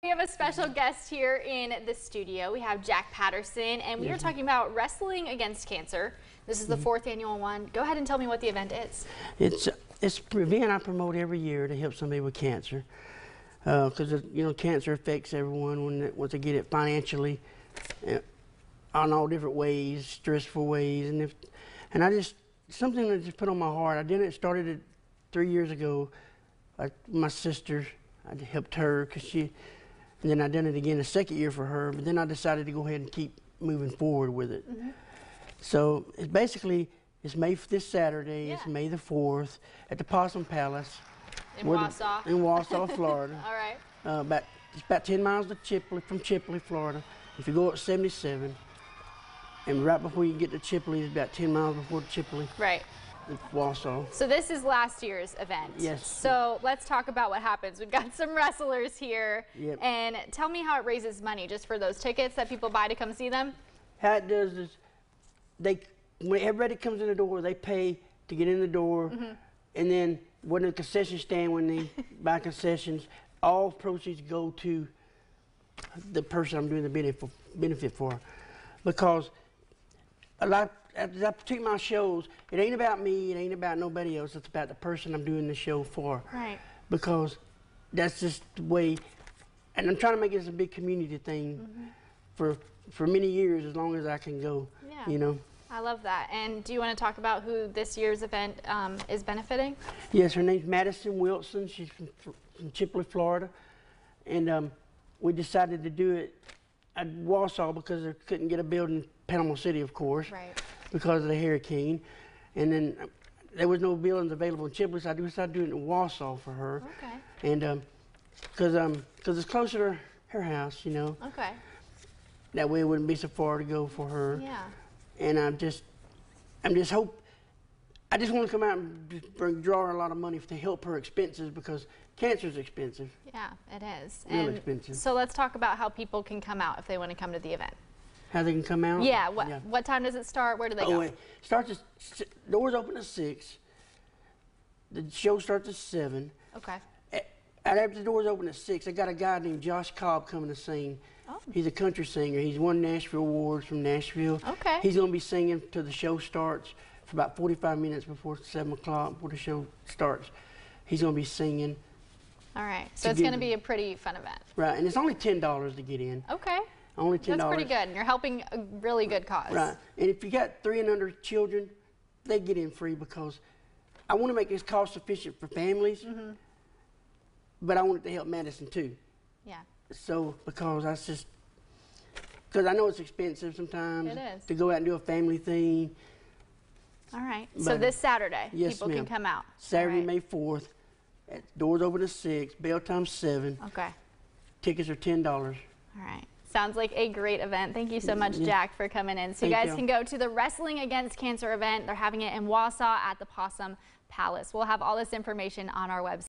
We have a special guest here in the studio. We have Jack Patterson, and we are talking about wrestling against cancer. This is the mm-hmm. fourth annual one. Go ahead and tell me what the event is. It's uh, it's an event I promote every year to help somebody with cancer, uh, because you know cancer affects everyone when it, once they get it financially, uh, on all different ways, stressful ways, and if and I just something that just put on my heart. I did it started it three years ago. Like my sister, I helped her because she, and then I done it again a second year for her. But then I decided to go ahead and keep moving forward with it. So it's basically it's May this Saturday. It's May the fourth at the Possum Palace In where the- in Wausau, Florida. All right. Uh, about it's about ten miles to Chipley from Chipley, Florida. If you go up 77, and right before you get to Chipley, it's about ten miles before Chipley, Right. Wausau. So this is last year's event. Yes. So let's talk about what happens. We've got some wrestlers here. Yep. And tell me how it raises money just for those tickets that people buy to come see them. How it does is they when everybody comes in the door, they pay to get in the door, Mm-hmm. and then when the concession stand when they buy concessions, all proceeds go to the person I'm doing the benefit benefit for, because a lot as I take my shows, it ain't about me, it ain't about nobody else. It's about the person I'm doing the show for, Right. because that's just the way. And I'm trying to make this a big community thing for for many years, as long as I can go. Yeah. You know. I love that. And do you want to talk about who this year's event um, is benefiting? Yes, her name's Madison Wilson. She's from, from Chipley, Florida, and um, we decided to do it at Wausau because they couldn't get a building in Panama City, of course, Right. Because of the hurricane, and then um, there was no buildings available in Chipley, so I decided to do it in Wausau for her, Okay. and because um, cause it's closer to her house, you know. Okay. That way it wouldn't be so far to go for her. Yeah. and I'm just, I'm just hope, I just want to come out and bring, draw a lot of money to help her expenses because cancer's expensive. Yeah, it is. Real and expensive. So let's talk about how people can come out if they want to come to the event. How they can come out? Yeah. What What time does it start? Where do they Oh, go? wait. Starts at, doors open at six. The show starts at seven. Okay. A- And after the doors open at six, I got a guy named Josh Cobb coming to sing. Oh. He's a country singer. He's won Nashville awards from Nashville. Okay. He's going to be singing till the show starts for about 45 minutes before 7 o'clock, before the show starts. He's going to be singing. All right. So it's going to be a pretty fun event. Right, and it's only $10 to get in. Okay. Only $10. That's pretty good. And you're helping a really good cause. Right, and if you got three and under children, they get in free because I want to make this cost efficient for families, Mm-hmm. but I want it to help Madison too. Yeah. So because that's just because I know it's expensive sometimes It is. to go out and do a family thing. All right. So this Saturday, Yes, people can come out. Saturday, right. May fourth, doors open at six, bell time seven. Okay. Tickets are ten dollars. All right. Sounds like a great event. Thank you so much. Jack, for coming in. So you guys you. can go to the Wrestling Against Cancer event. They're having it in Wausau at the Possum Palace. We'll have all this information on our website.